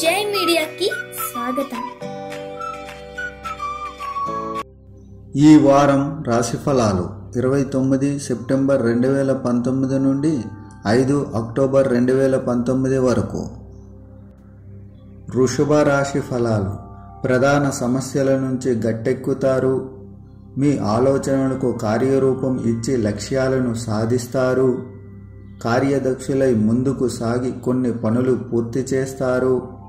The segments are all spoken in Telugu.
జై మీడియాకి స్వాగతం. ఈ వారం రాశి ఫలాలు ఇరవై తొమ్మిది సెప్టెంబర్ రెండు వేల పంతొమ్మిది నుండి ఐదు అక్టోబర్ రెండు వేల పంతొమ్మిది వరకు. వృషభ రాశి ఫలాలు ప్రధాన సమస్యల నుంచి గట్టెక్కుతారు. మీ ఆలోచనలకు కార్యరూపం ఇచ్చి లక్ష్యాలను సాధిస్తారు. కార్యదక్షులై ముందుకు సాగి కొన్ని పనులు పూర్తి చేస్తారు.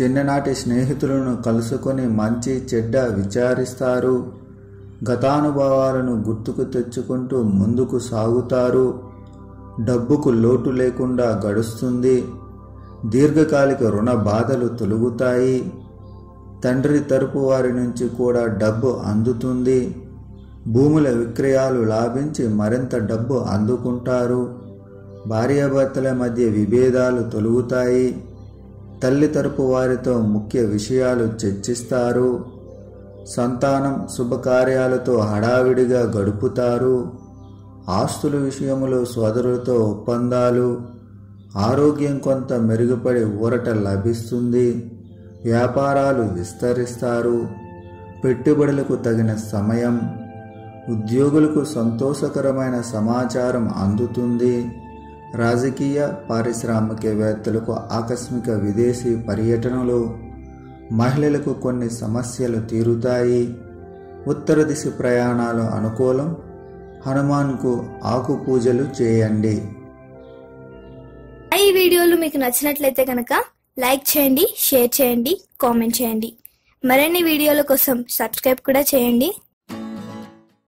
చిన్ననాటి స్నేహితులను కలుసుకొని మంచి చెడ్డ విచారిస్తారు. గతానుభవాలను గుర్తుకు తెచ్చుకుంటూ ముందుకు సాగుతారు. డబ్బుకు లోటు లేకుండా గడుస్తుంది. దీర్ఘకాలిక రుణ బాధలు తొలుగుతాయి. తండ్రి తరపు వారి నుంచి కూడా డబ్బు అందుతుంది. భూముల విక్రయాలు లాభించి మరింత డబ్బు అందుకుంటారు. భార్యాభర్తల మధ్య విభేదాలు తొలుగుతాయి. తల్లి తరపు వారితో ముఖ్య విషయాలు చర్చిస్తారు. సంతానం శుభకార్యాలతో హడావిడిగా గడుపుతారు. ఆస్తుల విషయంలో సోదరులతో ఒప్పందాలు ఆరోగ్యం కొంత మెరుగుపడి ఊరట లభిస్తుంది. వ్యాపారాలు విస్తరిస్తారు. పెట్టుబడులకు తగిన సమయం ఉద్యోగులకు సంతోషకరమైన సమాచారం అందుతుంది. రాజకీయ పారిశ్రామికవేత్తలకు ఆకస్మిక విదేశీ పర్యటనలు మహిళలకు కొన్ని సమస్యలు తీరుతాయి. ఉత్తర దిశ ప్రయాణాలు అనుకూలం. హనుమాన్కు ఆకు పూజలు చేయండి. ఈ వీడియోలు మీకు నచ్చినట్లయితే కనుక లైక్ చేయండి షేర్ చేయండి కామెంట్ చేయండి. మరిన్ని వీడియోల కోసం సబ్స్క్రైబ్ కూడా చేయండి.